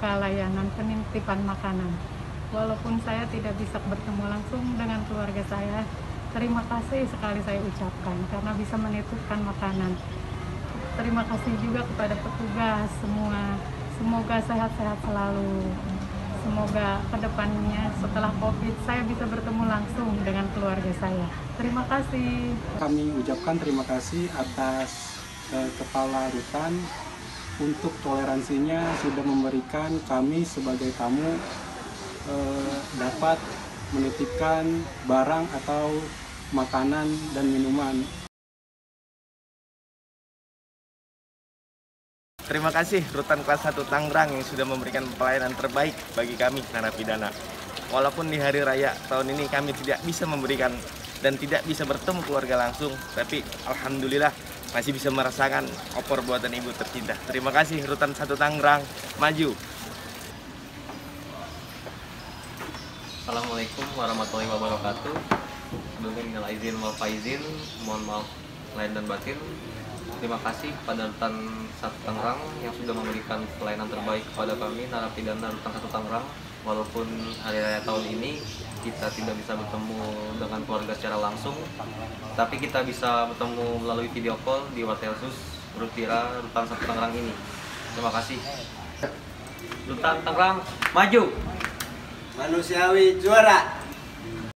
membuka layanan penitipan makanan. Walaupun saya tidak bisa bertemu langsung dengan keluarga saya, terima kasih sekali saya ucapkan karena bisa menitipkan makanan. Terima kasih juga kepada petugas semua. Semoga sehat-sehat selalu. Semoga ke depannya setelah COVID saya bisa bertemu langsung dengan keluarga saya. Terima kasih. Kami ucapkan terima kasih atas eh, Kepala Rutan untuk toleransinya sudah memberikan kami sebagai tamu eh, dapat menitipkan barang atau makanan dan minuman Terima kasih Rutan Kelas 1 Tangerang yang sudah memberikan pelayanan terbaik bagi kami narapidana. Walaupun di hari raya tahun ini kami tidak bisa memberikan dan tidak bisa bertemu keluarga langsung, tapi alhamdulillah masih bisa merasakan opor buatan ibu tercinta. Terima kasih Rutan 1 Tangerang, maju. Assalamualaikum warahmatullahi wabarakatuh. Sebelumnya minal izin wal faizin, mohon maaf lahir dan batin. Terima kasih kepada Rutan Satu Tangerang yang sudah memberikan pelayanan terbaik kepada kami narapidana Rutan Satu Tangerang. Walaupun hari raya tahun ini kita tidak bisa bertemu dengan keluarga secara langsung, tapi kita bisa bertemu melalui video call di Watelsus Rutira Rutan Satu Tangerang ini. Terima kasih. Rutan Tangerang maju. Manusiawi juara.